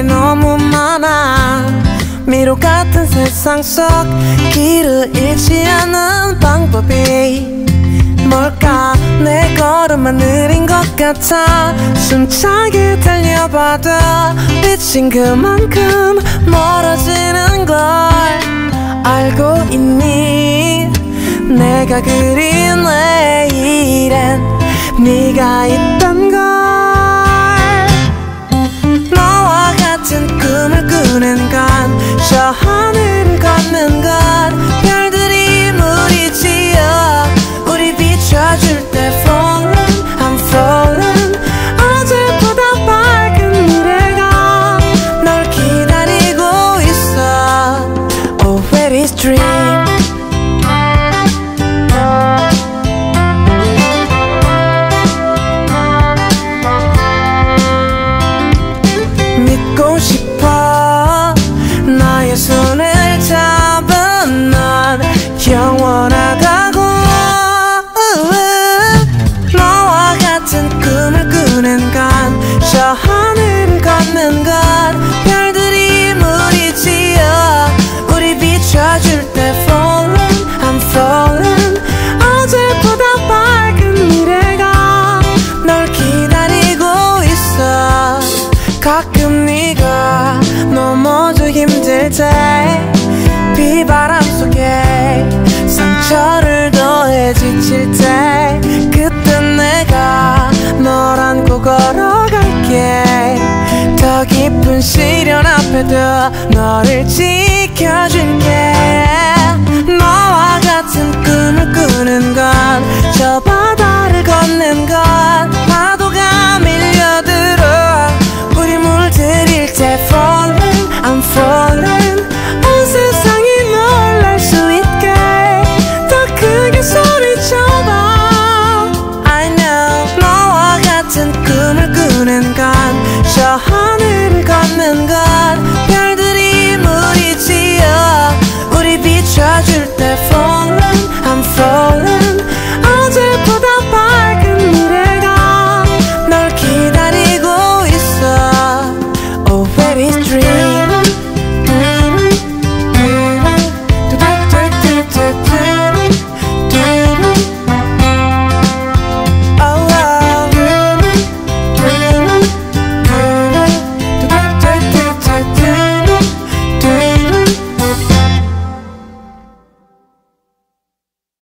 게 너무 많아. 미로 같은 세상 속 길을 잃지 않은 방법이 뭘까? 내 걸음만 느린 것 같아. 숨차게 달려봐도 빛인 그만큼 멀어지는 걸 알고 있니? 내가 그린 내일엔 네가 있다 때 비바람 속에 상처를 더해 지칠 때 그때 내가 널 안고 걸어갈게. 더 깊은 시련 앞에도 너를 지 흐르는 간 저 하늘을 걷는 것. 별들이 무리지